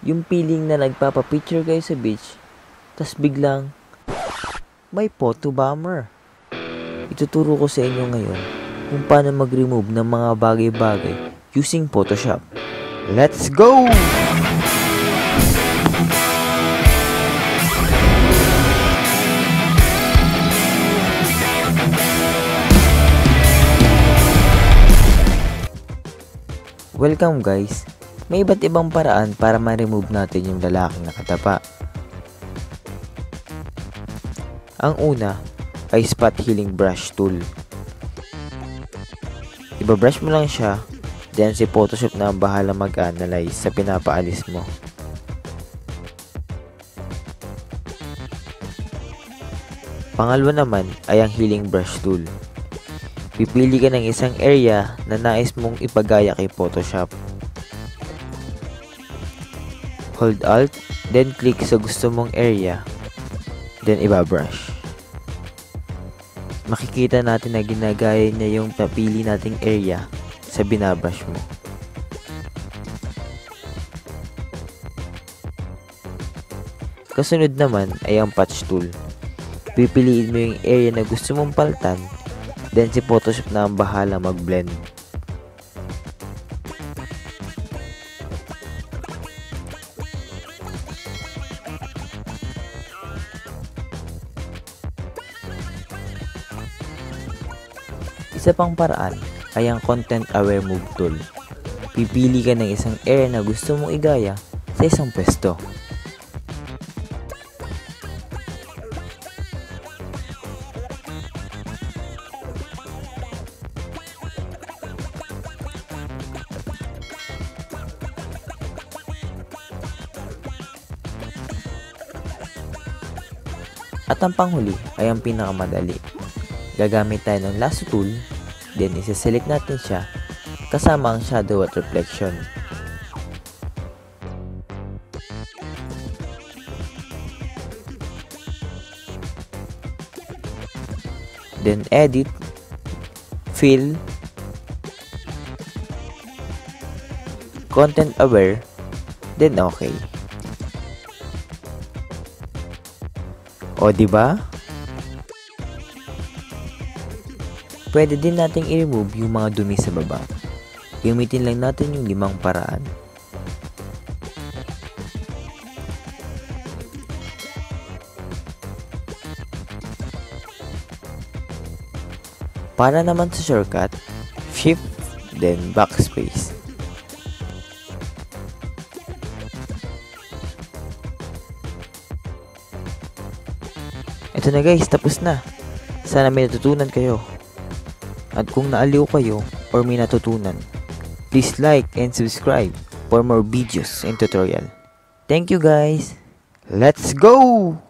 Yung feeling na nagpapapicture kayo sa beach, tas biglang may photo bomber. Ituturo ko sa inyo ngayon kung paano mag-remove ng mga bagay-bagay using Photoshop. Let's go! Welcome guys! May iba't ibang paraan para ma-remove natin yung lalaking nakatapa. Ang una ay spot healing brush tool. Ibabrush mo lang siya, then si Photoshop na ang bahala mag-analyze sa pinapaalis mo. Pangalawa naman ay ang healing brush tool. Pipili ka ng isang area na nais mong ipagaya kay Photoshop. Hold Alt, then click sa gusto mong area, then ibabrush. Makikita natin na ginagaya niya yung napili nating area sa binabrush mo. Kasunod naman ay ang patch tool. Pipiliin mo yung area na gusto mong paltan Then si Photoshop na ang bahala mag-blend. Isa pang paraan ay ang Content Aware Move Tool. Pipili ka ng isang area na gusto mong igaya sa isang pwesto. At ang panghuli ay ang pinakamadali. Gagamit tayo ng lasso tool, then isa-select natin siya kasama ang shadow at reflection. Then edit, fill, content aware, then okay. O, di ba? Pwede din nating i-remove yung mga dumi sa baba. Gamitin lang natin yung limang paraan. Para naman sa shortcut, Shift, then Backspace. Ito na guys, tapos na. Sana may natutunan kayo. At kung naaliw kayo or may natutunan, please like and subscribe for more videos and tutorial. Thank you guys. Let's go!